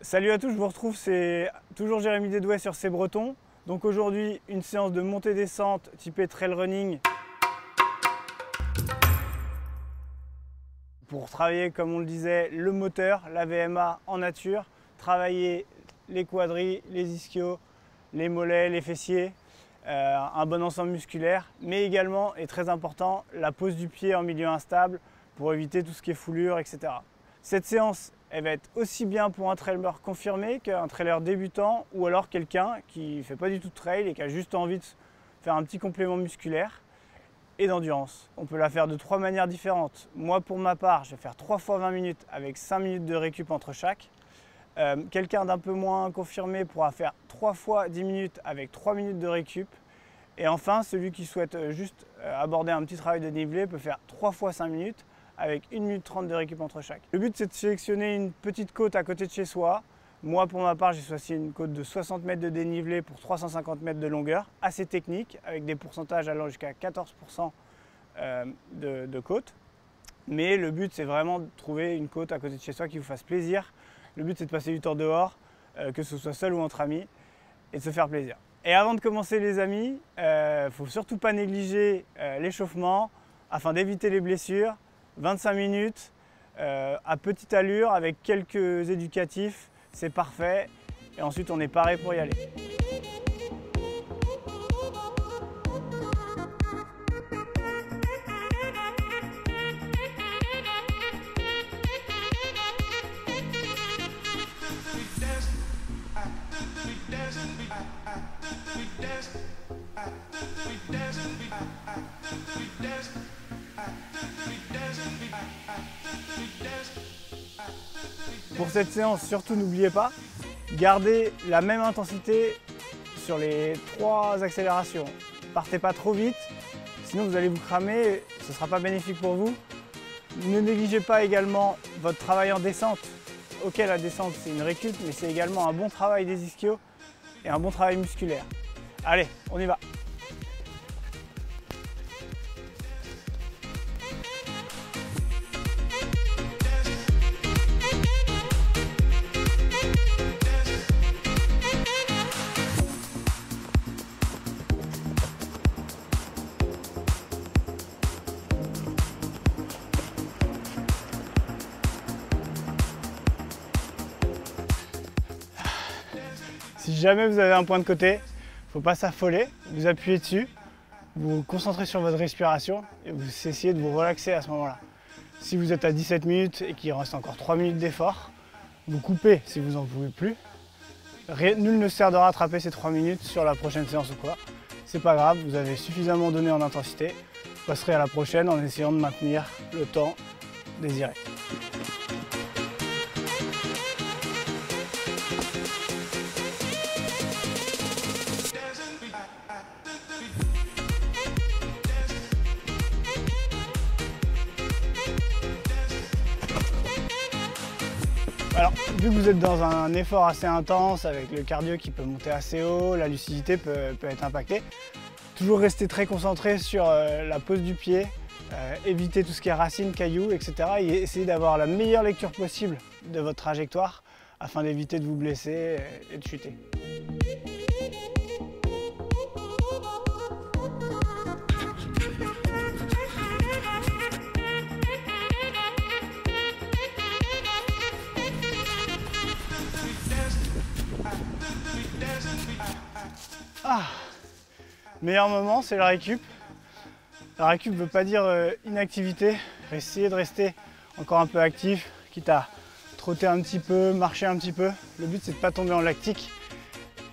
Salut à tous, je vous retrouve, c'est toujours Jérémy Dédouet sur C'est Breton. Donc aujourd'hui, une séance de montée-descente typée trail running. Pour travailler, comme on le disait, le moteur, la VMA en nature, travailler les quadris, les ischios, les mollets, les fessiers, euh, un bon ensemble musculaire, mais également, et très important, la pose du pied en milieu instable pour éviter tout ce qui est foulure, etc. Cette séance, elle va être aussi bien pour un trailer confirmé qu'un trailer débutant ou alors quelqu'un qui ne fait pas du tout de trail et qui a juste envie de faire un petit complément musculaire et d'endurance. On peut la faire de trois manières différentes. Moi, pour ma part, je vais faire 3 fois 20 minutes avec 5 minutes de récup entre chaque. Euh, quelqu'un d'un peu moins confirmé pourra faire 3 fois 10 minutes avec 3 minutes de récup. Et enfin, celui qui souhaite euh, juste euh, aborder un petit travail de nivelé peut faire 3 fois 5 minutes avec 1 minute 30 de récup entre chaque. Le but c'est de sélectionner une petite côte à côté de chez soi. Moi pour ma part j'ai choisi une côte de 60 mètres de dénivelé pour 350 mètres de longueur, assez technique, avec des pourcentages allant jusqu'à 14% de, de côte. Mais le but c'est vraiment de trouver une côte à côté de chez soi qui vous fasse plaisir, le but c'est de passer du temps dehors, euh, que ce soit seul ou entre amis, et de se faire plaisir. Et avant de commencer les amis, il euh, ne faut surtout pas négliger euh, l'échauffement afin d'éviter les blessures. 25 minutes à petite allure avec quelques éducatifs, c'est parfait. Et ensuite on est paré pour y aller. Pour cette séance, surtout n'oubliez pas, gardez la même intensité sur les trois accélérations. Partez pas trop vite, sinon vous allez vous cramer, ce ne sera pas bénéfique pour vous. Ne négligez pas également votre travail en descente. Ok, la descente c'est une récup, mais c'est également un bon travail des ischios et un bon travail musculaire. Allez, on y va Si jamais vous avez un point de côté, faut pas s'affoler, vous appuyez dessus, vous vous concentrez sur votre respiration et vous essayez de vous relaxer à ce moment-là. Si vous êtes à 17 minutes et qu'il reste encore 3 minutes d'effort, vous coupez si vous n'en pouvez plus. nul ne sert de rattraper ces 3 minutes sur la prochaine séance ou quoi. C'est pas grave, vous avez suffisamment donné en intensité. Vous passerez à la prochaine en essayant de maintenir le temps désiré. Alors, vu que vous êtes dans un effort assez intense, avec le cardio qui peut monter assez haut, la lucidité peut, être impactée, toujours rester très concentré sur euh, la pose du pied, euh, éviter tout ce qui est racines, cailloux, etc. Et essayer d'avoir la meilleure lecture possible de votre trajectoire afin d'éviter de vous blesser et de chuter. Ah Meilleur moment, c'est la récup. La récup ne veut pas dire euh, inactivité. Essayez de rester encore un peu actif, quitte à trotter un petit peu, marcher un petit peu. Le but, c'est de ne pas tomber en lactique,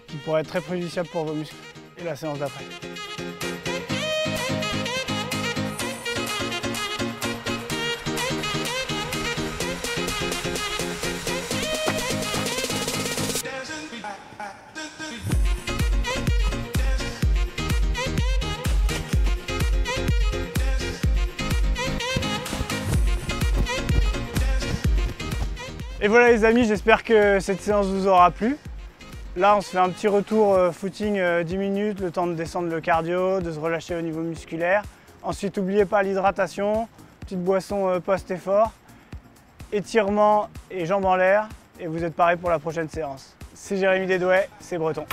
qui pourrait être très préjudiciable pour vos muscles. Et la séance d'après. Et voilà les amis, j'espère que cette séance vous aura plu. Là, on se fait un petit retour euh, footing 10 euh, minutes, le temps de descendre le cardio, de se relâcher au niveau musculaire. Ensuite, n'oubliez pas l'hydratation, petite boisson euh, post-effort, étirement et jambes en l'air, et vous êtes paré pour la prochaine séance. C'est Jérémy Desdouais, c'est breton.